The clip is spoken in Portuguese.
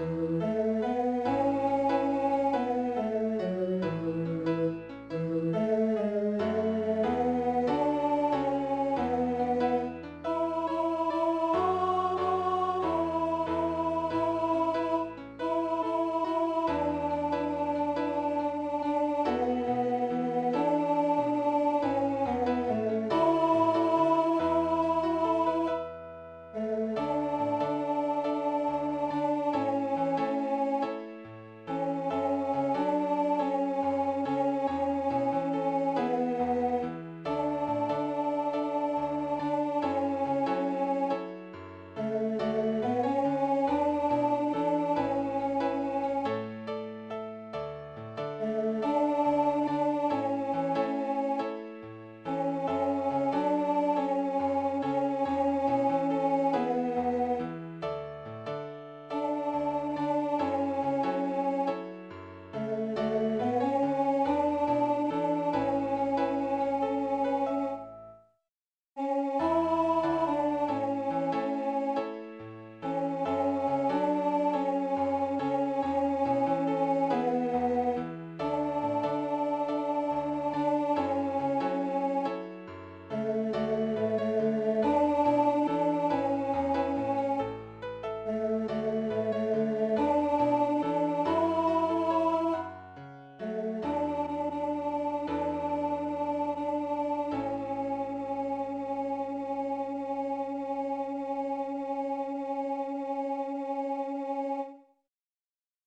Música